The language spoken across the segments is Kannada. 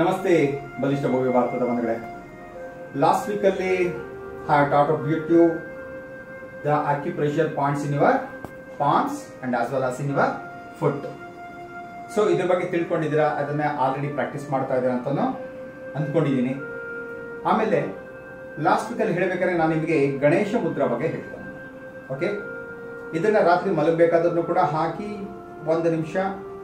ನಮಸ್ತೆ, ಬಲಿಷ್ಠ ಭವ್ಯ ಭಾರತದ ಬಂಧುಗಳೇ. ಲಾಸ್ಟ್ ವೀಕ್ ಅಲ್ಲಿ have taught of you the acupressure points in your palms and as well as in your foot so ಇದ್ರ ಬಗ್ಗೆ ತಿಳ್ಕೊಂಡಿದ್ದೀರಾ? ಅದನ್ನ ಆಲ್ರೆಡಿ ಪ್ರಾಕ್ಟೀಸ್ ಮಾಡ್ತಾ ಇದ್ದೀರಾ ಅಂತಾನು ಅಂದ್ಕೊಂಡಿದ್ದೀನಿ. ಆಮೇಲೆ ಲಾಸ್ಟ್ ಅಲ್ಲಿ ಹೇಳ್ಬೇಕಾದ್ರೆ ನಾನು ನಿಮಗೆ ಗಣೇಶ ಮುದ್ರ ಬಗ್ಗೆ ಹೇಳ್ತೇನೆ. ಓಕೆ ಇದನ್ನ ರಾತ್ರಿ ಮಲಗಬೇಕಾದ್ರೂ ಕೂಡ ಹಾಕಿ ಒಂದು ನಿಮಿಷ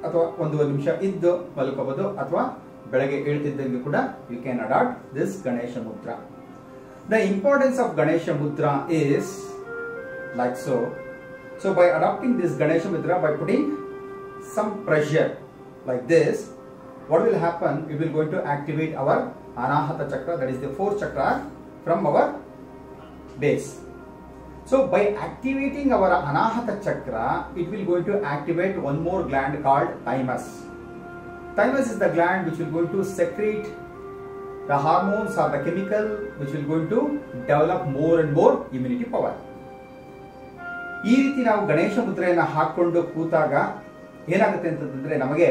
ಅಥವಾ ಒಂದೂವರೆ ನಿಮಿಷ ಇದ್ದು ಮಲ್ಕೋಬಹುದು ಅಥವಾ ಬೆಳಗ್ಗೆ ಹೇಳ್ತಿದ್ದಂಗೆ ಕೂಡ you can adapt this Ganesha mudra the importance of Ganesha mudra is like so so by adopting this ganesha mudra by putting some pressure like this what will happen we will going to activate our anahata chakra that is the fourth chakra from our base so by activating our anahata chakra it will going to activate one more gland called thymus thymus is the gland which will going to secrete. The hormones or the chemical which will going to develop more and more immunity power. ಈ ರೀತಿ ನಾವು ಗಣೇಶ ಮುದ್ರೆಯನ್ನ ಹಾಕೊಂಡು ಕೂತಾಗ ಏನಾಗುತ್ತೆ ಅಂತಂದ್ರೆ ನಮಗೆ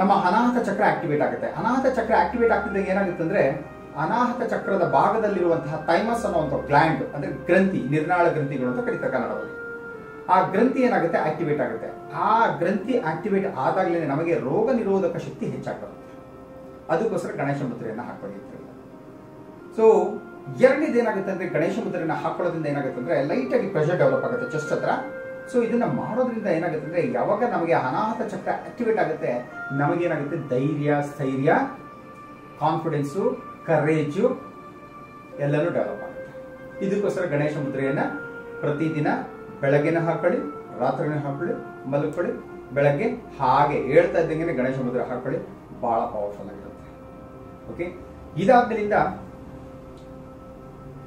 ನಮ್ಮ ಅನಾಹತ ಚಕ್ರ ಆಕ್ಟಿವೇಟ್ ಆಗುತ್ತೆ. ಅನಾಹತ ಚಕ್ರ ಆಕ್ಟಿವೇಟ್ ಆಗ್ತಿದ್ದಾಗ ಏನಾಗುತ್ತೆ ಅಂದ್ರೆ ಅನಾಹತ ಚಕ್ರದ ಭಾಗದಲ್ಲಿರುವಂತಹ ಥೈಮಸ್ ಅನ್ನುವಂಥ ಗ್ಲ್ಯಾಂಡ್ ಅಂದ್ರೆ ಗ್ರಂಥಿ, ನಿರ್ನಾಳ ಗ್ರಂಥಿಗಳು ಅಂತ ಕರೀತಾರೆ ಕನ್ನಡದಲ್ಲಿ. ಆ ಗ್ರಂಥಿ ಏನಾಗುತ್ತೆ? ಆಕ್ಟಿವೇಟ್ ಆಗುತ್ತೆ. ಆ ಗ್ರಂಥಿ ಆಕ್ಟಿವೇಟ್ ಆದಾಗಲೇ ನಮಗೆ ರೋಗ ನಿರೋಧಕ ಶಕ್ತಿ ಹೆಚ್ಚಾಗ್ತದೆ. ಅದಕ್ಕೋಸ್ಕರ ಗಣೇಶ ಮುದ್ರೆಯನ್ನು ಹಾಕೊಳ್ಳಿ ಸೊ ಎರಡನೇದು ಏನಾಗುತ್ತೆ ಅಂದ್ರೆ ಗಣೇಶ ಮುದ್ರೆಯನ್ನು ಹಾಕೊಳ್ಳೋದ್ರಿಂದ ಏನಾಗುತ್ತೆ ಅಂದ್ರೆ ಲೈಟ್ ಆಗಿ ಪ್ರೆಷರ್ ಡೆವಲಪ್ ಆಗುತ್ತೆ ಚೆಸ್ಟ್ ಹತ್ರ. ಸೊ ಇದನ್ನ ಮಾಡೋದ್ರಿಂದ ಏನಾಗುತ್ತೆ ಅಂದ್ರೆ ಯಾವಾಗ ನಮಗೆ ಅನಾಹತ ಚಕ್ರ ಆಕ್ಟಿವೇಟ್ ಆಗುತ್ತೆ ನಮಗೇನಾಗುತ್ತೆ ಧೈರ್ಯ, ಸ್ಥೈರ್ಯ ಕಾನ್ಫಿಡೆನ್ಸು ಕರೇಜು ಎಲ್ಲನೂ ಡೆವಲಪ್ ಆಗುತ್ತೆ. ಇದಕ್ಕೋಸ್ಕರ ಗಣೇಶ ಮುದ್ರೆಯನ್ನು ಪ್ರತಿದಿನ ಬೆಳಗ್ಗೆನ ಹಾಕೊಳ್ಳಿ ರಾತ್ರಿನ ಹಾಕೊಳ್ಳಿ ಮಲ್ಕೊಳ್ಳಿ ಬೆಳಗ್ಗೆ ಹಾಗೆ ಹೇಳ್ತಾ ಇದ್ದಂಗೆ ಗಣೇಶ ಮುದ್ರೆ ಹಾಕೊಳ್ಳಿ ಬಹಳ ಪವರ್ಫುಲ್ ಆಗಿರುತ್ತೆ. ಓಕೆ ಇದಾದ್ಮೇಲಿಂದ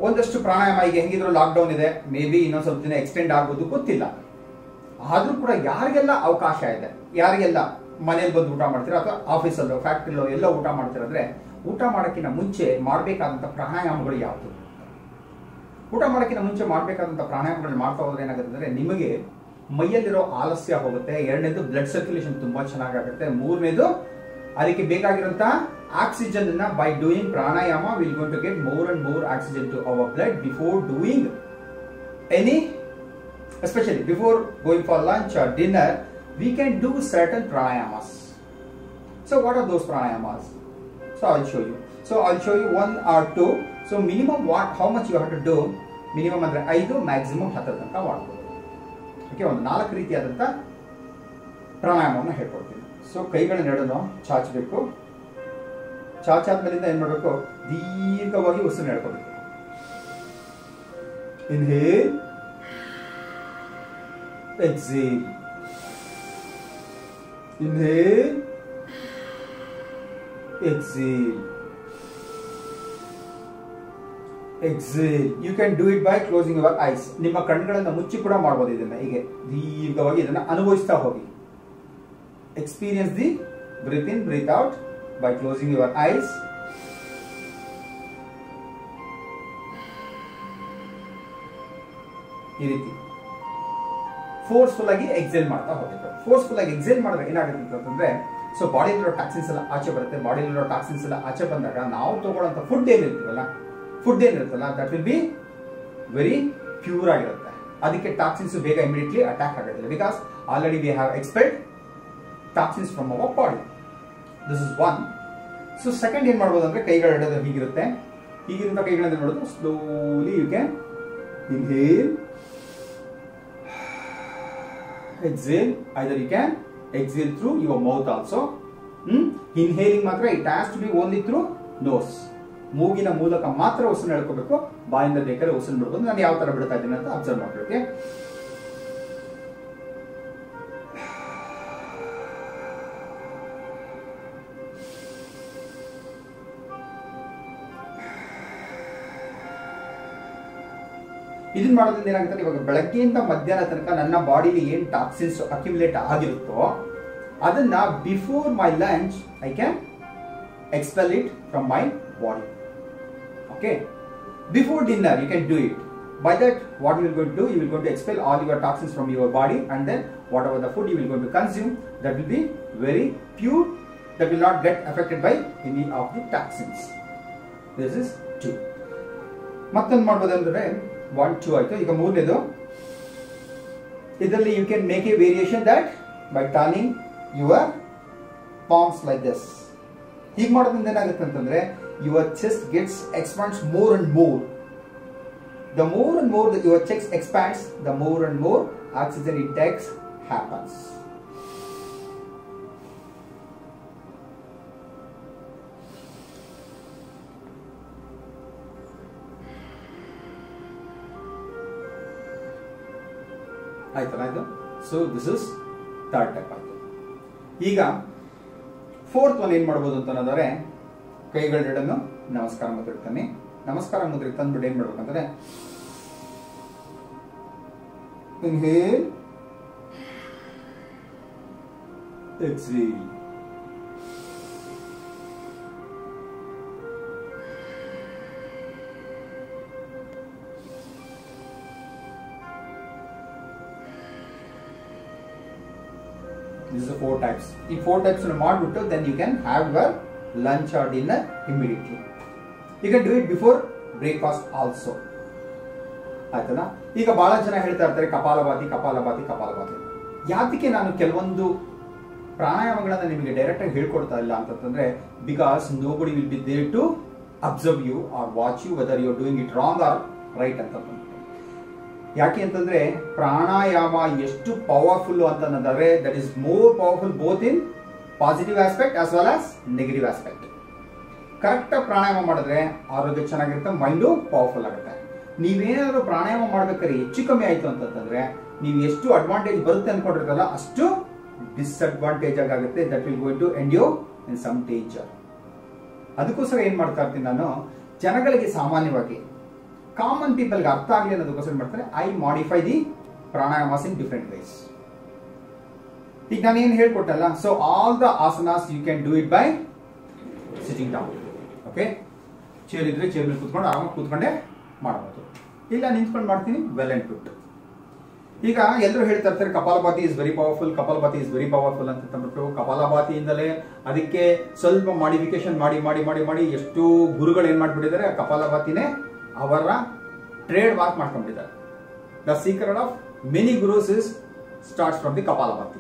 ಒಂದಷ್ಟು ಪ್ರಾಣಾಯಾಮ, ಈಗ ಹೆಂಗಿದ್ರು ಲಾಕ್ಡೌನ್ ಇದೆ ಮೇ ಬಿ ಇನ್ನೊಂದು ಸ್ವಲ್ಪ ದಿನ ಎಕ್ಸ್ಟೆಂಡ್ ಆಗೋದು ಗೊತ್ತಿಲ್ಲ. ಆದ್ರೂ ಕೂಡ ಯಾರಿಗೆಲ್ಲ ಅವಕಾಶ ಇದೆ, ಯಾರಿಗೆಲ್ಲ ಮನೇಲಿ ಬಂದು ಊಟ ಮಾಡ್ತೀರಾ ಅಥವಾ ಆಫೀಸಲ್ಲೋ ಫ್ಯಾಕ್ಟ್ರಿಲೋ ಎಲ್ಲ ಊಟ ಮಾಡ್ತೀರಾ ಅಂದ್ರೆ, ಊಟ ಮಾಡೋಕ್ಕಿಂತ ಮುಂಚೆ ಮಾಡಬೇಕಾದಂಥ ಪ್ರಾಣಾಯಾಮಗಳು ಯಾವುದು? ಊಟ ಮಾಡೋಕ್ಕಿಂತ ಮುಂಚೆ ಮಾಡಬೇಕಾದಂಥ ಪ್ರಾಣಾಯಾಮಗಳು ಮಾಡ್ತಾ ಹೋದ್ರೆ ಏನಾಗುತ್ತೆ ಅಂದರೆ ನಿಮಗೆ ಮೈಯಲ್ಲಿರೋ ಆಲಸ್ಯ ಹೋಗುತ್ತೆ, ಎರಡನೇದು ಬ್ಲಡ್ ಸರ್ಕ್ಯುಲೇಷನ್ ತುಂಬಾ ಚೆನ್ನಾಗಾಗುತ್ತೆ, ಮೂರನೇದು ಅದಕ್ಕೆ ಬೇಕಾಗಿರುವಂತಹ ಆಕ್ಸಿಜನ್ ಅನ್ನ by doing pranayama will going to get more and more oxygen to our blood before doing any especially before going for lunch or dinner we can do certain pranayamas so what are those pranayamas so I show you so I show you one or two so minimum what how much you have to do minimum ಅಂದ್ರೆ ಐದು ಮ್ಯಾಕ್ಸಿಮಮ್ ಹತ್ತರ ತನಕ ಮಾಡ್ಬೋದು. ಓಕೆ ಒಂದು ನಾಲ್ಕು ರೀತಿಯಾದಂಥ ಪ್ರಾಣಾಯಾಮವನ್ನು ಹೇಳ್ಕೊಡ್ತೀನಿ. ಸೊ ಕೈಗಳನ್ನ ಎರಡನ್ನು ಚಾಚಬೇಕು. ಚಾಚಾದ್ಮೇಲಿಂದ ಏನು ಮಾಡಬೇಕು? ದೀರ್ಘವಾಗಿ ಉಸಿರು ಹೇಳ್ಕೋಬೇಕು inhale exhale inhale exhale exhale you can do it by closing your eyes ನಿಮ್ಮ ಕಣ್ಣುಗಳನ್ನು ಮುಚ್ಚಿ ಕೂಡ ಮಾಡ್ಬೋದು ಇದನ್ನ. ಹೀಗೆ ದೀರ್ಘವಾಗಿ ಇದನ್ನ ಅನುಭವಿಸ್ತಾ ಹೋಗಿ. Experience the breath in breath out by closing your eyes ಈ ರೀತಿ. ಫೋರ್ಸ್ಫುಲ್ ಆಗಿ ಎಕ್ಸೇಲ್ ಮಾಡ್ತಾ ಹೋಗ್ಬೇಕು. ಫೋರ್ಸ್ಫುಲ್ ಆಗಿ ಎಕ್ಸೇಲ್ ಮಾಡಿದ್ರೆ ಏನಾಗುತ್ತೆ ಅಂತಂದ್ರೆ ಸೊ ಬಾಡಿಲಿರೋ ಟಾಕ್ಸಿನ್ಸ್ ಎಲ್ಲ ಆಚೆ ಬರುತ್ತೆ. ಬಾಡಿಲಿರೋ ಟಾಕ್ಸಿನ್ಸ್ ಎಲ್ಲ ಆಚೆ ಬಂದಾಗ ನಾವು ತಗೊಳ್ಳೋಂಥ ಫುಡ್ ಏನಿರ್ತೀವಲ್ಲ food ಏನಿರುತ್ತಲ್ಲ that will be very pure ಆಗಿರುತ್ತೆ. ಅದಕ್ಕೆ ಟಾಕ್ಸಿನ್ಸ್ ಬೇಗ ಇಮಿಡಿಯೇಟ್ಲಿ ಅಟ್ಯಾಕ್ ಆಗೋದಿಲ್ಲ. Because already we have expect toxins from our body this is one so second ಏನ್ ಮಾಡ್ಬೋದು ಅಂದ್ರೆ ಕೈಗಳು ಇಡೋದು ಹೀಗಿರುತ್ತೆ. ಹೀಗಿರುವಂತ ಕೈಗಳಿಂದ ನೋಡೋದು slowly you can inhale exhale either you can exhale through your mouth also inhaling ಮಾತ್ರ it has to be only through nose ಮೂಗಿನ ಮೂಲಕ ಮಾತ್ರ ಉಸಿರು ಹೇಳ್ಕೋಬೇಕು ಬಾಯಿಂದ ಬೇಕಾದ್ರೆ ಉಸಿರು ಬಿಡ್ಬೋದು. ನಾನು ಯಾವ ತರ ಬಿಡ್ತಾ ಇದ್ದೀನಿ ಅಂತ ಅಬ್ಸರ್ವ್ ಮಾಡ್ಬೇಕು ಇದನ್ನ ಮಾಡೋದ್ರಿಂದ ಏನಾಗುತ್ತೆ? ಇವಾಗ ಬೆಳಗ್ಗೆಯಿಂದ ಮಧ್ಯಾಹ್ನ ತನಕ ನನ್ನ ಬಾಡಿಲಿ ಏನ್ ಟಾಕ್ಸಿನ್ಸ್ ಅಕ್ಯುಮುಲೇಟ್ ಆಗಿರುತ್ತೋ, ಅದನ್ನ before my lunch I can expel it from my body okay Before dinner, you can do it. by that what you will going to do you will going to expel all your toxins from your body and then whatever the food you will going to consume that will be very pure that will not get affected by any of the toxins. This is two. ಮತ್ತೊಂದು ಮಾಡ್ಬೋದು ಅಂದ್ರೆ ಒನ್ ಟೂ ಆಯ್ತು ಈಗ ಮೂರನೇದು ಇದರಲ್ಲಿ you can make a variation that by turning your palms like this ಹೀಗೆ ಮಾಡೋದ್ರಿಂದ ಏನಾಗುತ್ತೆ ಅಂತಂದ್ರೆ your chest gets expands more and more. the more and more that your chest expands, the more and more oxygen intake happens. ಇದು so this is third type ಆಯ್ತು ಈಗ ಫೋರ್ತ್ ಒನ್ ಏನ್ ಮಾಡ್ಬೋದು ಅಂತ ಅನ್ನೋದಾದ್ರೆ ಕೈಗಳೆರಡನ್ನು ನಮಸ್ಕಾರ ಮುದ್ರೆಗೆ ತನ್ನಿ ನಮಸ್ಕಾರ ಮುದ್ರೆಗೆ ತಂದ್ಬಿಟ್ಟು ಏನ್ the four types. ಈ ಫೋರ್ ಟೈಪ್ಸ್ ಮಾಡಿಬಿಟ್ಟು then you can have your lunch or dinner immediately. You can do it before breakfast also ಆಯ್ತಲ್ಲ? ಈಗ ಬಹಳ ಜನ ಹೇಳ್ತಾ ಇರ್ತಾರೆ, ಕಪಾಲಭಾತಿ ಕಪಾಲಭಾತಿ ಕಪಾಲಭಾತಿ. ಯಾತಕ್ಕೆ ನಾನು ಕೆಲವೊಂದು ಪ್ರಾಣಾಯಾಮಗಳನ್ನ ನಿಮಗೆ ಡೈರೆಕ್ಟ್ ಆಗಿ ಹೇಳ್ಕೊಡ್ತಾ ಇಲ್ಲ ಅಂತಂದ್ರೆ because nobody will be there to observe you or watch you whether you doing it wrong or right ಅಂತ ಯಾಕೆ ಅಂತಂದ್ರೆ, ಪ್ರಾಣಾಯಾಮ ಎಷ್ಟು ಪವರ್ಫುಲ್ ಅಂತಂದ್ರೆ that is more powerful both in positive aspect as well as negative aspect correct pranayama ಮಾಡಿದ್ರೆ ಆರೋಗ್ಯ ಚೆನ್ನಾಗಿರುತ್ತೆ ಮೈಂಡು ಪವರ್ಫುಲ್ ಆಗುತ್ತೆ. ನೀವೇನಾದರೂ ಪ್ರಾಣಾಯಾಮ ಮಾಡ್ಬೇಕಾದ್ರೆ ಹೆಚ್ಚು ಕಮ್ಮಿ ಆಯ್ತು ಅಂತಂದ್ರೆ ನೀವು ಎಷ್ಟು ಅಡ್ವಾಂಟೇಜ್ ಬರುತ್ತೆ ಅನ್ಕೊಂಡಿರ್ತಲ್ಲ ಅಷ್ಟು ಡಿಸ್ಅಡ್ವಾಂಟೇಜ್ ಆಗುತ್ತೆ that will going to end you in some danger ಅದಕ್ಕೋಸ್ಕರ ಏನ್ ಮಾಡ್ತಾ ಇರ್ತೀನಿ ನಾನು, ಜನಗಳಿಗೆ ಸಾಮಾನ್ಯವಾಗಿ ಕಾಮನ್ ಪೀಪಲ್ಗೆ ಅರ್ಥ ಆಗಲಿ ಅನ್ನೋದಕ್ಕೋಸ್ಕರ ಮಾಡ್ತಾರೆ I modify the pranayamas in different ways ಈಗ ನಾನು ಏನು ಹೇಳ್ಕೊಟ್ಟಲ್ಲ? So all the asanas you can do it by sitting down okay chair ಇದ್ರೆ ಚೇರ್ ಮೇಲೆ ಕೂತ್ಕೊಂಡು, ಆರಾಮಾಗಿ ಕೂತ್ಕೊಂಡೆ ಮಾಡಬಹುದು ಇಲ್ಲ, ನಿಂತ್ಕೊಂಡು ಮಾಡ್ತೀನಿ ವೆಲ್ ಅಂಡ್ ಗುಡ್ ಈಗ ಎಲ್ಲರೂ ಹೇಳ್ತಾ ಇರ್ತಾರೆ, kapalbhati is very powerful kapalbhati is very powerful ಅಂತ ಅಂದ್ಬಿಟ್ಟು ಕಪಾಲಭಾತಿಯಿಂದಲೇ ಅದಕ್ಕೆ ಸ್ವಲ್ಪ ಮಾಡಿಫಿಕೇಶನ್ ಮಾಡಿ ಮಾಡಿ ಮಾಡಿ ಮಾಡಿ ಎಷ್ಟು ಗುರುಗಳು ಏನ್ ಮಾಡ್ಬಿಟ್ಟಿದ್ದಾರೆ ಕಪಾಲಭಾತಿನೇ ಅವರ ಟ್ರೇಡ್ ಮಾರ್ಕ್ ಮಾಡ್ಕೊಂಡಿದ್ದಾರೆ the secret of many gurus is start from the kapalbhati.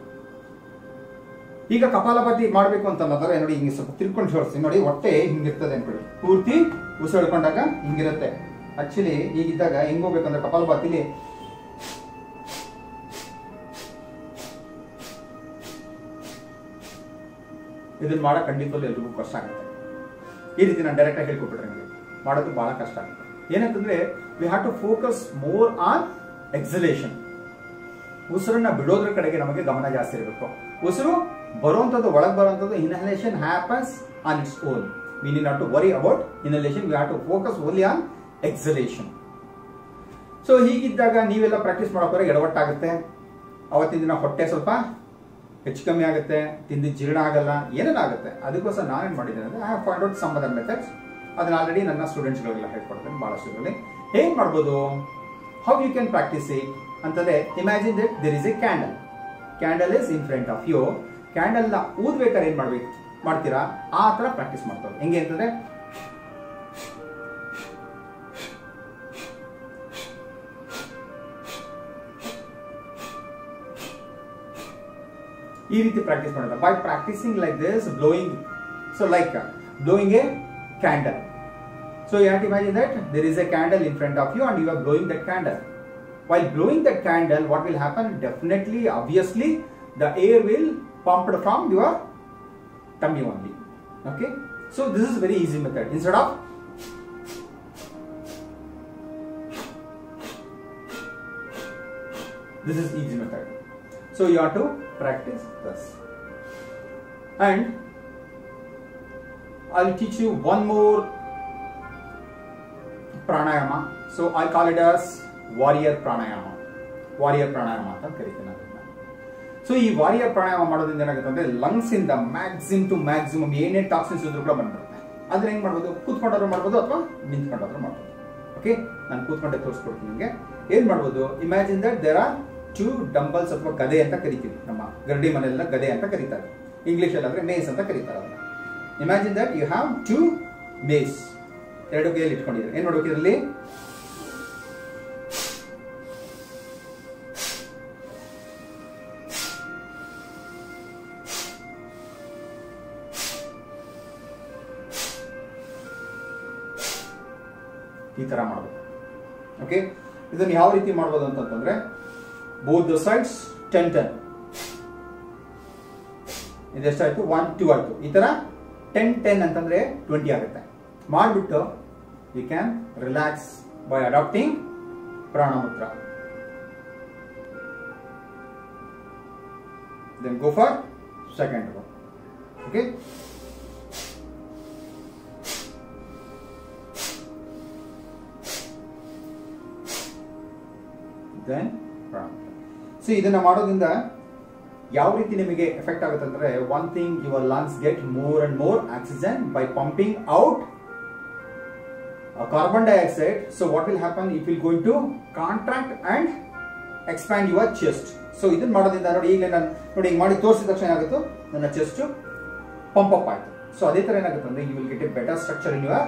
ಈಗ ಕಪಾಲಪತಿ ಮಾಡಬೇಕು ಅಂತ ಅನ್ನೋದಾದ್ರೆ ನೋಡಿ ಹಿಂಗೆ ಸ್ವಲ್ಪ ತಿರ್ಕೊಂಡು ಜೋಡಿಸಿ ನೋಡಿ, ಹೊಟ್ಟೆ ಹಿಂಗಿರ್ತದೆ ಅನ್ಕೊಳ್ಳಿ. ಪೂರ್ತಿ ಉಸಿರಾಡ್ಕೊಂಡಾಗ ಹಿಂಗಿರುತ್ತೆ. ಆಕ್ಚುಲಿ ಈಗಿದ್ದಾಗ ಹೆಂಗ್ ಹೋಗ್ಬೇಕಂದ್ರೆ ಕಪಾಲಭಾತಿಲಿ ಇದನ್ನ ಮಾಡೋ ಖಂಡಿತವಲ್ಲೂ ಎಲ್ರಿಗೂ ಕಷ್ಟ ಆಗುತ್ತೆ. ಈ ರೀತಿ ನಾನು ಡೈರೆಕ್ಟ್ ಆಗಿ ಹೇಳ್ಕೊಟ್ಬಿಟ್ರೆ ನಿಮಗೆ. ಮಾಡೋದು ಬಹಳ ಕಷ್ಟ ಆಗುತ್ತೆ. ಏನಂತಂದ್ರೆ we have to focus more on exhalation ಉಸಿರನ್ನ ಬಿಡೋದ್ರ ಕಡೆಗೆ ನಮಗೆ ಗಮನ ಜಾಸ್ತಿ ಇರಬೇಕು. ಉಸಿರು ಬರುವಂತದ್ದು, ಒಳಗೆ ಬರುವಂಥದ್ದು inhalation happens on its own we need not to worry about inhalation we have to focus only on exhalation so ಹೀಗಿದ್ದಾಗ ನೀವೆಲ್ಲ ಪ್ರಾಕ್ಟೀಸ್ ಮಾಡೋಕೆ ಎಡವಟ್ಟಾಗುತ್ತೆ. ಅವತ್ತಿನ ದಿನ ಹೊಟ್ಟೆ ಸ್ವಲ್ಪ ಹೆಚ್ಚು ಕಮ್ಮಿ ಆಗುತ್ತೆ ತಿಂದು ಜೀರ್ಣ ಆಗಲ್ಲ ಏನೇನಾಗುತ್ತೆ ಅದಕ್ಕೋಸ್ಕರ ನಾನೇನು ಮಾಡಿದ್ದೇನೆ ಅಂದರೆ I have find out some other methods ಅದನ್ನ ಆಲ್ರೆಡಿ ನನ್ನ ಸ್ಟೂಡೆಂಟ್ಸ್ಗಳಿಗೆಲ್ಲ ಹೇಳ್ಕೊಡ್ತೇನೆ, ಬಹಳಷ್ಟು ಹೇಗೆ ಮಾಡ್ಬೋದು? How you can practise it ಅಂತಂದರೆ imagine that there is a candle candle is in front of you ಕ್ಯಾಂಡಲ್ನ ಊದ್ಬೇಕಾದ್ರೆ ಏನ್ ಮಾಡ್ಬೇಕು? ಮಾಡ್ತೀರಾ? ಆ ತರ ಪ್ರಾಕ್ಟೀಸ್ ಮಾಡ್ತಾರೆ. ಹೆಂಗೆ ಅಂತಂದ್ರೆ ಈ ರೀತಿ ಪ್ರಾಕ್ಟೀಸ್ ಮಾಡೋದು. By practising like this blowing so like blowing a candle so you imagine that there is a candle in front of you and you are blowing that candle why blowing that candle what will happen definitely obviously the air will pumped from your tummy only. Okay. So this is very easy method. Instead of this is easy method. So you have to practice this. And I'll teach you one more pranayama. So I call it as warrior pranayama. Warrior pranayama. So ಈ ವಾರಿಯರ್ ಪ್ರಾಣಾಯಾಮ ಮಾಡೋದ್ರಿಂದ ಏನಾಗುತ್ತೆ ಅಂದ್ರೆ ಲಂಗ್ಸ್ ಇಂದ ಮ್ಯಾಕ್ಸಿಮ್ ಟು ಮ್ಯಾಕ್ಸಿಮಮ್ ಏನೇ ಟಾಕ್ಸಿನ್ಸ್ ಇದ್ರೂ ಕೂಡ ಬಂದ್ಬಿಡುತ್ತೆ. ಆದ್ರೆ ಹೆಂಗ್ ಮಾಡ್ಬೋದು? ಕೂತ್ಕೊಂಡಾದ್ರೂ ಮಾಡ್ಬೋದು ಅಥವಾ ನಿಂತ್ಕೊಂಡಾದ್ರೂ ಮಾಡ್ಬೋದು. ಓಕೆ ನಾನು ಕೂತ್ಕೊಂಡೆ ತೋರಿಸ್ಕೊಡ್ತೀನಿ ನಿಮಗೆ. ಏನ್ ಮಾಡ್ಬೋದು? Imagine that there are two dumbbells ಅಥವಾ ಗದೆ ಅಂತ ಕರಿತೀವಿ. ನಮ್ಮ ಗರಡಿ ಮನೆಯಲ್ಲ ಗದೆ ಅಂತ ಕರೀತಾರೆ. ಇಂಗ್ಲಿಷ್ ಅಲ್ಲಿ ಅಂದ್ರೆ ಮೇಸ್ ಅಂತ ಕರೀತಾರೆ ಅದನ್ನ. Imagine that you have two mace ಎರಡು ಕೈಯಲ್ಲಿ ಇಟ್ಕೊಂಡಿದ್ದಾರೆ. ಏನ್ ಮಾಡ್ಬೇಕು ಇದರಲ್ಲಿ? ಈ ತರ ಮಾಡಬೇಕು. ಓಕೆ ಇದನ್ನು ಯಾವ ರೀತಿ ಮಾಡ್ಬೋದು ಅಂತಂತಂದ್ರೆ both the sides ten ten ಇದೆಷ್ಟಾಯ್ತು? One two ಆಯ್ತು. ಈ ತರ ಟೆನ್ ಟೆನ್ ಅಂತಂದ್ರೆ ಟ್ವೆಂಟಿ ಆಗುತ್ತೆ. ಮಾಡಿಬಿಟ್ಟು you can relax by adapting prana mudra. Then go for second okay then so ಇದನ್ನ ಮಾಡೋದ್ರಿಂದ ಯಾವ ರೀತಿ ನಿಮಗೆ ಎಫೆಕ್ಟ್ ಆಗುತ್ತೆ ಅಂದ್ರೆ one thing your lungs get more and more oxygen by pumping out carbon dioxide so what will happen it will going to contract and expand your chest so ಇದನ್ನ ಮಾಡೋದ್ರಿಂದ ನೋಡಿ ಈಗ ನಾನು ನೋಡಿ ಈಗ ಮಾಡಿ ತೋರಿಸಿದ ತಕ್ಷಣ ಏನಾಗುತ್ತೆ? ನನ್ನ ಚೆಸ್ಟ್ ಪಂಪ್ ಅಪ್ ಆಯ್ತು. ಸೊ ಅದೇ ಥರ ಏನಾಗುತ್ತೆ ಅಂದ್ರೆ you will get a better structure in your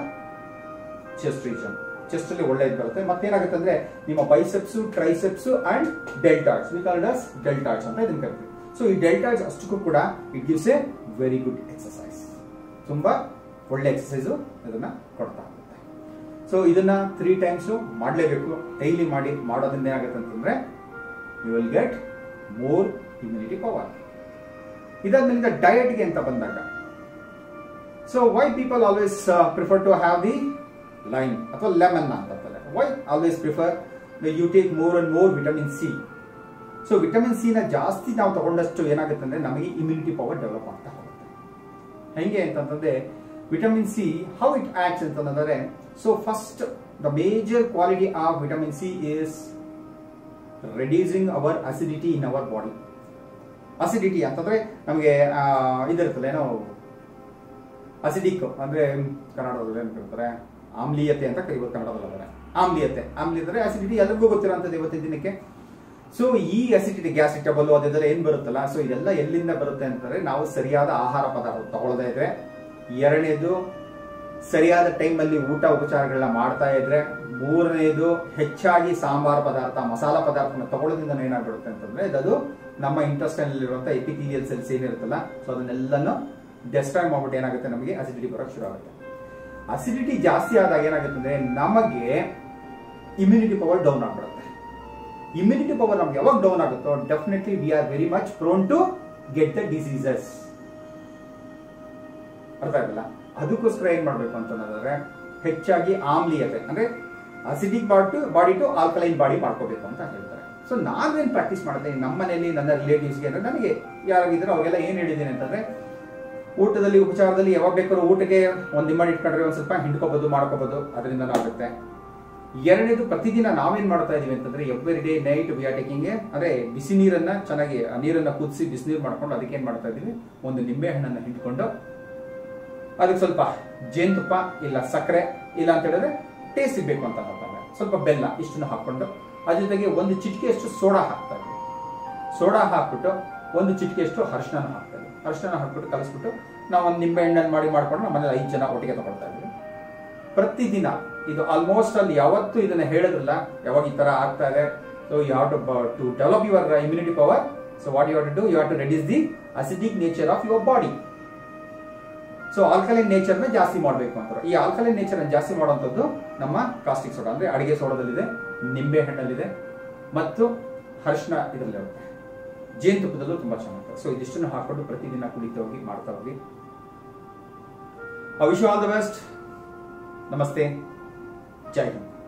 chest region chest ಅಲ್ಲಿ ಒಳ್ಳೇದು ಬರುತ್ತೆ. ಮತ್ತೇನಾಗುತ್ತೆ ಅಂದ್ರೆ ನಿಮ್ಮ biceps triceps and deltoids we called ಅಂತ ಇದನ್ನ ಕರಿತೀವಿ. ಸೊ ಈ ಡೆಲ್ಟಾಡ್ಸ್ ಅಷ್ಟಕ್ಕೂ ಕೂಡ it gives a very good exercise ತುಂಬಾ ಒಳ್ಳೆ ಎಕ್ಸಸೈಸ್ ಇದನ್ನ ಕೊಡ್ತಾ ಹೋಗುತ್ತೆ. ಸೊ ಇದನ್ನ ತ್ರೀ ಟೈಮ್ಸ್ ಮಾಡಲೇಬೇಕು. ಡೈಲಿ ಮಾಡಿ ಮಾಡೋದ್ರಿಂದ ಏನಾಗುತ್ತೆ ಅಂತಂದ್ರೆ you will get more immunity power ಇದಾದ್ಮೇಲೆ ಡಯಟ್ಗೆ ಅಂತ ಬಂದಾಗ. So why people always prefer to have the lime ಅಥವಾ ಲೆಮನ್ ಅಂತ why always prefer you take more and more vitamin C so vitamin C ನ ಜಾಸ್ತಿ ನಾವು ತಗೊಂಡಷ್ಟು ಏನಾಗುತ್ತೆ ಅಂದ್ರೆ ನಮಗೆ ಇಮ್ಯುನಿಟಿ ಪವರ್ ಡೆವಲಪ್ ಆಗ್ತಾ ಹೋಗುತ್ತೆ. ಹೆಂಗೆ ಅಂತಂದ್ರೆ vitamin C how it acts ಅಂತಂದ್ರೆ so first the major quality of vitamin C is reducing our acidity in our body acidity ಅಂತಂದ್ರೆ ನಮಗೆ ಇದಿರುತ್ತಲ್ಲ, ಏನೋ ಅಸಿಡಿಕ್ ಅಂದ್ರೆ, ಕನ್ನಡದಲ್ಲಿ ಏನ್ ಆಮ್ಲೀಯತೆ ಅಂತ ಇವತ್ತು ಕನ್ನಡದಲ್ಲಿ ಅದನ್ನ ಆಮ್ಲೀಯತೆ. ಆಮ್ಲೀಯತೆ ಅಂದ್ರೆ ಅಸಿಡಿಟಿ ಎಲ್ಲರಿಗೂ ಗೊತ್ತಿರೋಂಥದ್ದು ಇವತ್ತಿನ ದಿನಕ್ಕೆ. ಸೊ ಈ ಅಸಿಡಿಟಿ ಗ್ಯಾಸ್ ಇಟ್ಟಬಲ್ಲು ಅದೆಲ್ಲ ಏನ್ ಬರುತ್ತಲ್ಲ? ಸೊ ಇದೆಲ್ಲ ಎಲ್ಲಿಂದ ಬರುತ್ತೆ ಅಂತಂದ್ರೆ ನಾವು ಸರಿಯಾದ ಆಹಾರ ಪದಾರ್ಥ ತಗೊಳ್ಳದೇ ಇದ್ರೆ, ಎರಡನೇದು ಸರಿಯಾದ ಟೈಮ್ ಅಲ್ಲಿ ಊಟ ಉಪಚಾರಗಳನ್ನ ಮಾಡ್ತಾ ಇದ್ರೆ, ಮೂರನೇದು ಹೆಚ್ಚಾಗಿ ಸಾಂಬಾರ್ ಪದಾರ್ಥ, ಮಸಾಲ ಪದಾರ್ಥನ ತಗೊಳ್ಳೋದ್ರಿಂದ ಏನಾಗ್ಬಿಡುತ್ತೆ ಅಂತಂದ್ರೆ ಅದು ನಮ್ಮ ಇಂಟೆಸ್ಟೈನ್ ಇರುವಂತ ಎಪಿಥೀಲಿಯಲ್ ಸೆಲ್ಸ್ ಏನಿರುತ್ತಲ್ಲ ಸೊ ಅದನ್ನೆಲ್ಲನೂ ಡೆಸ್ಟ್ರಾಯ್ ಮಾಡ್ಬಿಟ್ಟು ಏನಾಗುತ್ತೆ ನಮಗೆ? ಅಸಿಡಿಟಿ ಬರೋಕ್ಕೆ ಶುರು ಆಗುತ್ತೆ ಅಸಿಡಿಟಿ ಜಾಸ್ತಿ ಆದಾಗ ಏನಾಗುತ್ತೆ ನಮಗೆ ಇಮ್ಯುನಿಟಿ ಪವರ್ ಡೌನ್ ಆಗ್ಬಿಡುತ್ತೆ. ಇಮ್ಯುನಿಟಿ ಪವರ್ ನಮ್ಗೆ ಯಾವಾಗ ಡೌನ್ ಆಗುತ್ತೋ definitely we are very much prone to get the diseases ಅರ್ಥ ಆಗಲ್ಲ ಅದಕ್ಕೋಸ್ಕರ ಏನ್ ಮಾಡ್ಬೇಕು ಅಂತಂದ್ರೆ ಹೆಚ್ಚಾಗಿ ಆಮ್ಲೀಯತೆ, ಅಂದ್ರೆ acidic body body to alkaline body ಮಾಡ್ಕೋಬೇಕು ಅಂತ ಹೇಳ್ತಾರೆ. ಸೊ ನಾವೇನ್ ಪ್ರಾಕ್ಟೀಸ್ ಮಾಡ್ತೇನೆ ನಮ್ಮ ಮನೆಯಲ್ಲಿ ನನ್ನ ರಿಲೇಟಿವ್ಸ್ಗೆ ಅಂದ್ರೆ ನನಗೆ ಯಾರಾಗಿದ್ರೆ ಅವಾಗೆಲ್ಲ ಏನ್ ಹೇಳಿದ್ದೀನಿ ಅಂತಂದ್ರೆ ಊಟದಲ್ಲಿ, ಉಪಚಾರದಲ್ಲಿ ಯಾವಾಗ ಬೇಕಾದ್ರೂ ಊಟಕ್ಕೆ ಒಂದ್ ನಿಮ್ಮಡಿ ಇಟ್ಕೊಂಡ್ರೆ ಒಂದ್ ಸ್ವಲ್ಪ ಹಿಂಡ್ಕೋಬಹುದು ಮಾಡ್ಕೋಬಹುದು ಅದರಿಂದ ಆಗುತ್ತೆ ಎರಡನೇದು, ಪ್ರತಿದಿನ ನಾವೇನ್ ಮಾಡ್ತಾ ಇದೀವಿ ಅಂತಂದ್ರೆ every day night we are taking ಅಂದ್ರೆ ಬಿಸಿ ನೀರನ್ನ ಚೆನ್ನಾಗಿ ನೀರನ್ನ ಕುದಿಸಿ ಬಿಸಿನೀರು ಮಾಡ್ಕೊಂಡು ಅದಕ್ಕೆ ಏನ್ ಮಾಡ್ತಾ ಇದೀವಿ? ಒಂದು ನಿಂಬೆ ಹಣ್ಣನ್ನ ಹಿಂಡ್ಕೊಂಡು ಅದಕ್ಕೆ ಸ್ವಲ್ಪ ಜೇನುತುಪ್ಪ ಇಲ್ಲ ಸಕ್ಕರೆ ಇಲ್ಲ ಅಂತ ಹೇಳಿದ್ರೆ ಟೇಸ್ಟ್ ಬೇಕು ಅಂತ ಹಾಕ್ತಾರೆ ಸ್ವಲ್ಪ ಬೆಲ್ಲ ಇಷ್ಟನ್ನು ಹಾಕೊಂಡು ಅದ್ರ ಜೊತೆಗೆ ಒಂದು ಚಿಟಿಕೆಯಷ್ಟು ಸೋಡಾ ಹಾಕ್ತಾ ಇದ್ವಿ. ಸೋಡಾ ಹಾಕ್ಬಿಟ್ಟು ಒಂದು ಚಿಟಿಕೆಯಷ್ಟು ಅರಿಶಿನ ಹಾಕ್ತಾ ಅರಿಶಿನ ಹಾಕ್ಬಿಟ್ಟು ಕಲಿಸ್ಬಿಟ್ಟು ನಾವು ಒಂದು ನಿಂಬೆ ಹಣ್ಣನ್ನು ಮಾಡಿ ಮಾಡ್ಕೊಂಡು ನಮ್ಮ ಮನೇಲಿ ಐದು ಜನ ಒಟ್ಟಿಗೆ ತಗೊಳ್ತಾ ಇದ್ವಿ. ಪ್ರತಿದಿನ ಇದು ಆಲ್ಮೋಸ್ಟ್ ಅಲ್ಲಿ ಯಾವತ್ತು ಇದನ್ನ ಹೇಳಿದ್ರಲ್ಲ, ಯಾವಾಗ ಈ ತರ ಆಗ್ತಾ ಇದೆ. So you have to to develop your immunity power so what you to do you have to reduce the acidic nature of your body so alkaline ನೇಚರ್ನ ಜಾಸ್ತಿ ಮಾಡಬೇಕು ಅಂತಾರೆ ಈ ಆಲ್ಕಲೈನ್ ನೇಚರ್ ಜಾಸ್ತಿ ಮಾಡುವಂಥದ್ದು ನಮ್ಮ ಕಾಸ್ಟಿಕ್ ಸೋಡಾ ಅಂದ್ರೆ ಅಡಿಗೆ ಸೋಡದಲ್ಲಿದೆ, ನಿಂಬೆ ಹಣ್ಣಲ್ಲಿದೆ, ಮತ್ತು ಅರಿಶಿನ ಇದರಲ್ಲಿರುತ್ತೆ. ಜೇನುತುಪ್ಪದಲ್ಲೂ ತುಂಬಾ ಚೆನ್ನಾಗಿದೆ ಸೊ ಇದಿಷ್ಟನ್ನು ಹಾಕೊಂಡು ಪ್ರತಿದಿನ ಕುಡಿತಾ ಹೋಗಿ ಮಾಡ್ತಾ ಹೋಗಿ. ವಿಶ್ ಆಲ್ ದ ಬೆಸ್ಟ್ ನಮಸ್ತೆ. ಜೈ ಹಿಂದ್.